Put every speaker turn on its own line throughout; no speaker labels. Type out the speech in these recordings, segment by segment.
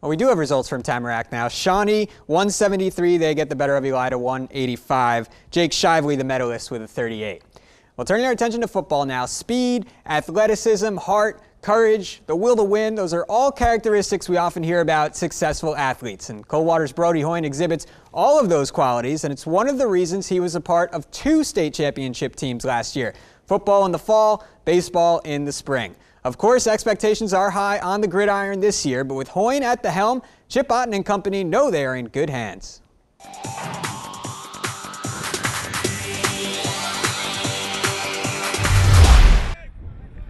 Well, we do have results from Tamarack now. Shawnee, 173. They get the better of Elida, 185. Jake Shively, the medalist, with a 38. Well, turning our attention to football now. Speed, athleticism, heart, courage, the will to win, those are all characteristics we often hear about successful athletes. And Coldwater's Brody Hoying exhibits all of those qualities, and it's one of the reasons he was a part of two state championship teams last year. Football in the fall, baseball in the spring. Of course, expectations are high on the gridiron this year, but with Hoying at the helm, Chip Otten and company know they are in good hands.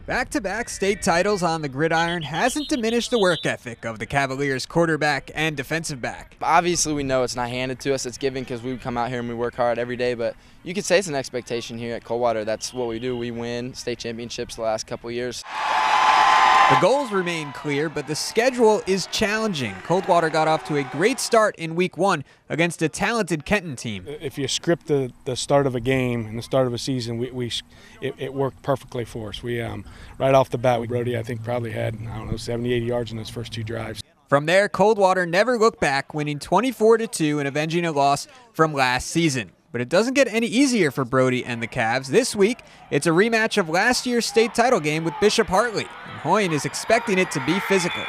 Back-to-back state titles on the gridiron hasn't diminished the work ethic of the Cavaliers quarterback and defensive back.
Obviously, we know it's not handed to us. It's given because we come out here and we work hard every day. But you could say it's an expectation here at Coldwater. That's what we do. We win state championships the last couple years.
The goals remain clear, but the schedule is challenging. Coldwater got off to a great start in week one against a talented Kenton team.
If you script the, the start of a game and the start of a season, we, we it, it worked perfectly for us. We um, right off the bat, we, Brody I think probably had I don't know 70, 80 yards in those first two drives.
From there, Coldwater never looked back, winning 24 to 2 and avenging a loss from last season. But it doesn't get any easier for Brody and the Cavs. This week, it's a rematch of last year's state title game with Bishop Hartley, and Hoying is expecting it to be physical.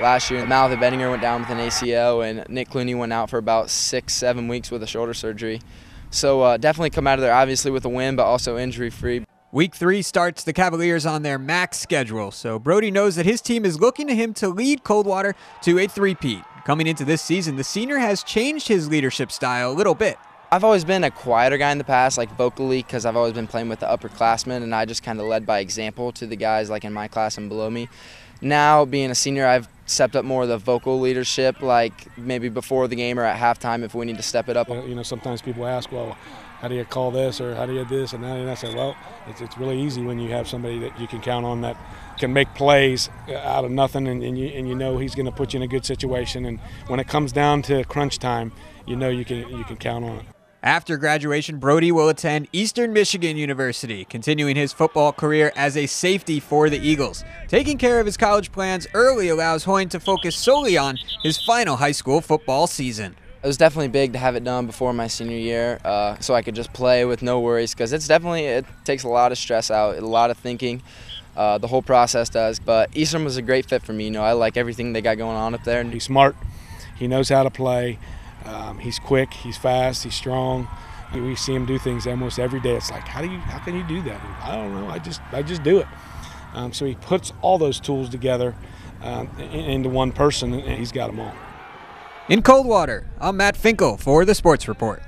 Last year, Malachi Bettinger went down with an ACL, and Nick Clooney went out for about six, seven weeks with a shoulder surgery. So uh, definitely come out of there, obviously, with a win, but also injury-free.
Week three starts the Cavaliers on their max schedule, so Brody knows that his team is looking to him to lead Coldwater to a three-peat. Coming into this season, the senior has changed his leadership style a little bit.
I've always been a quieter guy in the past, like vocally, because I've always been playing with the upperclassmen, and I just kind of led by example to the guys like in my class and below me. Now, being a senior, I've stepped up more of the vocal leadership, like maybe before the game or at halftime if we need to step it up.
You know, sometimes people ask, well, how do you call this or how do you do this and I say, well, it's, it's really easy when you have somebody that you can count on that can make plays out of nothing and, and you, and you know he's going to put you in a good situation. And when it comes down to crunch time, you know you can, you can count on it.
After graduation, Brody will attend Eastern Michigan University, continuing his football career as a safety for the Eagles. Taking care of his college plans early allows Hoying to focus solely on his final high school football season.
It was definitely big to have it done before my senior year, uh, so I could just play with no worries. Because it's definitely it takes a lot of stress out, a lot of thinking. Uh, the whole process does. But Eastern was a great fit for me. You know, I like everything they got going on up there.
And he's smart. He knows how to play. Um, he's quick, he's fast, he's strong. We see him do things almost every day. It's like, how do you, how can you do that? I don't know. I just, I just do it. Um, so he puts all those tools together uh, into one person, and he's got them all.
In Coldwater, I'm Matt Finkel for the Sports Report.